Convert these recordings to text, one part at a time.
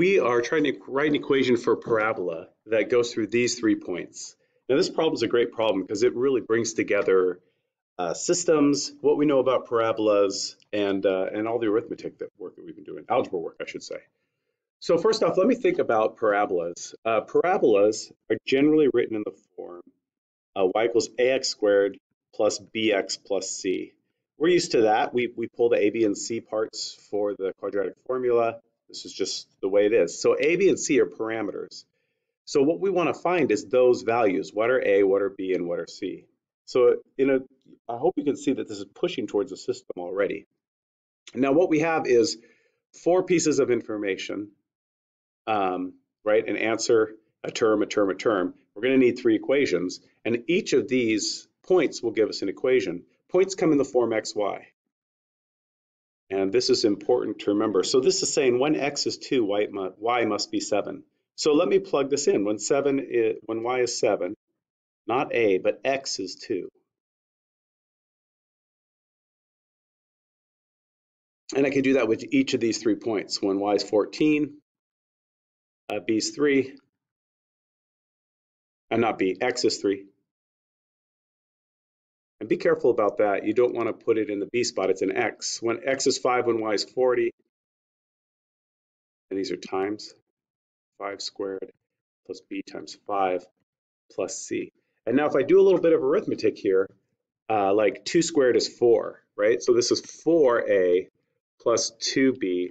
we are trying to write an equation for a parabola that goes through these three points. Now this problem is a great problem because it really brings together uh, systems, what we know about parabolas, and, uh, and all the arithmetic that work that we've been doing, algebra work, I should say. So first off, let me think about parabolas. Uh, parabolas are generally written in the form uh, y equals ax squared plus bx plus c. We're used to that. We, we pull the a, b, and c parts for the quadratic formula. This is just the way it is. So a, b, and c are parameters. So what we want to find is those values. What are a, what are b, and what are c? So in a, I hope you can see that this is pushing towards a system already. Now what we have is four pieces of information, um, right? An answer, a term, a term, a term. We're going to need three equations, and each of these points will give us an equation. Points come in the form x, y. And this is important to remember. So this is saying when x is 2, y, y must be 7. So let me plug this in. When, seven is, when y is 7, not a, but x is 2. And I can do that with each of these three points. When y is 14, uh, b is 3, and not b, x is 3, and be careful about that. You don't want to put it in the B spot. It's an X. When X is 5, when Y is 40, and these are times, 5 squared plus B times 5 plus C. And now if I do a little bit of arithmetic here, uh, like 2 squared is 4, right? So this is 4A plus 2B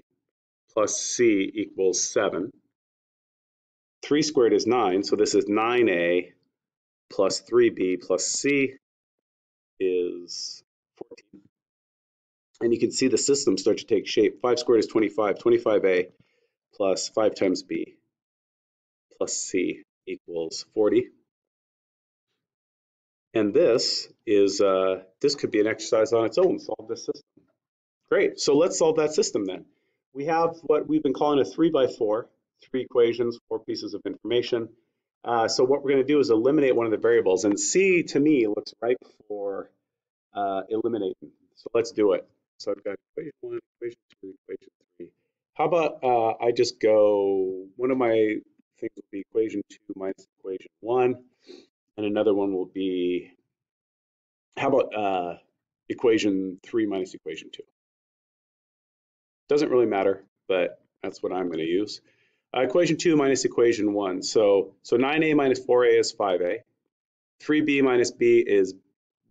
plus C equals 7. 3 squared is 9, so this is 9A plus 3B plus C is 14. And you can see the system start to take shape. 5 squared is 25. 25a plus 5 times b plus c equals 40. And this is, uh, this could be an exercise on its own, solve this system. Great, so let's solve that system then. We have what we've been calling a three by four, three equations, four pieces of information. Uh, so what we're going to do is eliminate one of the variables. And C to me looks ripe for uh, eliminating. So let's do it. So I've got equation one, equation two, equation three. How about uh, I just go, one of my things will be equation two minus equation one, and another one will be, how about uh, equation three minus equation two? Doesn't really matter, but that's what I'm going to use. Uh, equation 2 minus equation 1. So, so 9a minus 4a is 5a. 3b minus b is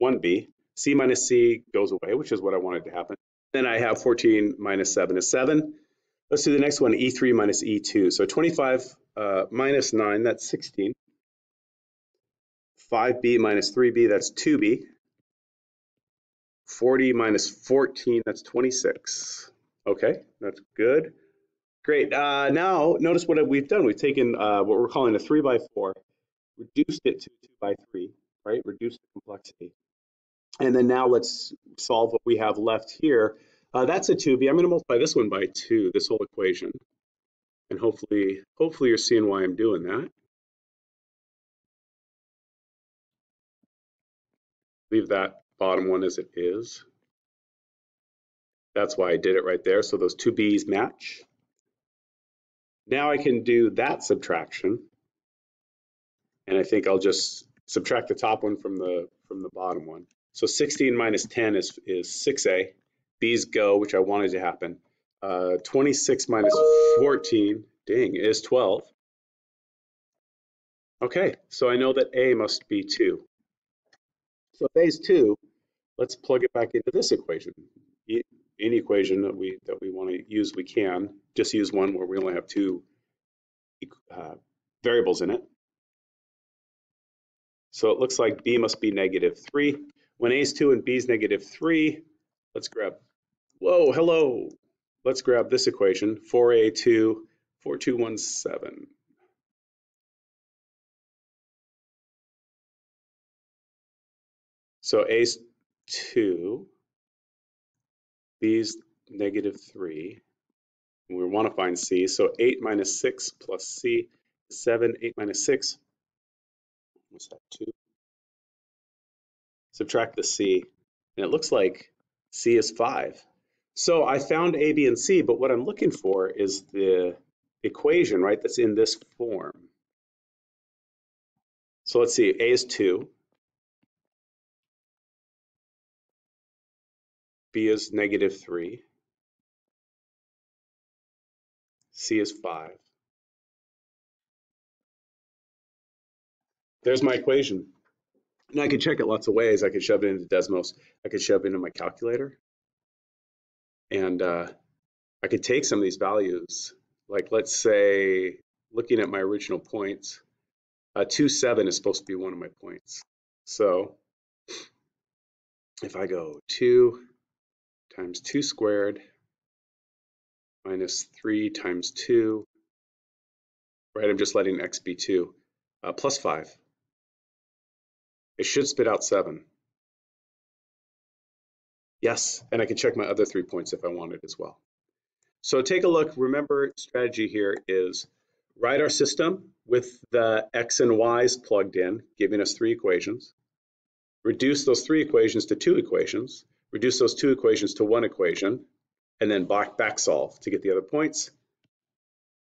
1b. C minus c goes away, which is what I wanted to happen. Then I have 14 minus 7 is 7. Let's do the next one, e3 minus e2. So 25 uh, minus 9, that's 16. 5b minus 3b, that's 2b. 40 minus 14, that's 26. Okay, that's good. Great. Uh, now, notice what we've done. We've taken uh, what we're calling a 3 by 4, reduced it to 2 by 3, right? Reduced the complexity. And then now let's solve what we have left here. Uh, that's a 2b. I'm going to multiply this one by 2, this whole equation. And hopefully, hopefully you're seeing why I'm doing that. Leave that bottom one as it is. That's why I did it right there. So those two b's match. Now I can do that subtraction. And I think I'll just subtract the top one from the from the bottom one. So 16 minus 10 is, is 6a. B's go, which I wanted to happen. Uh, 26 minus 14, ding, is 12. Okay, so I know that a must be 2. So if a is 2, let's plug it back into this equation. Any equation that we that we want to use, we can. Just use one where we only have two uh, variables in it. So it looks like b must be negative 3. When a is 2 and b is negative 3, let's grab, whoa, hello. Let's grab this equation, 4a2, 4217. So a is 2, b is negative 3, we want to find c. So 8 minus 6 plus c, 7, 8 minus 6, what's that, 2? Subtract the c, and it looks like c is 5. So I found a, b, and c, but what I'm looking for is the equation, right, that's in this form. So let's see, A is 2. B is negative 3. C is 5. There's my equation. And I could check it lots of ways. I could shove it into Desmos. I could shove it into my calculator. And uh, I could take some of these values, like let's say, looking at my original points, uh, 2, 7 is supposed to be one of my points. So if I go 2 times 2 squared minus 3 times 2, right, I'm just letting x be 2, uh, plus 5. It should spit out 7. Yes, and I can check my other three points if I wanted as well. So take a look. Remember, strategy here is write our system with the x and y's plugged in, giving us three equations. Reduce those three equations to two equations. Reduce those two equations to one equation, and then back, back solve to get the other points.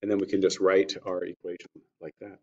And then we can just write our equation like that.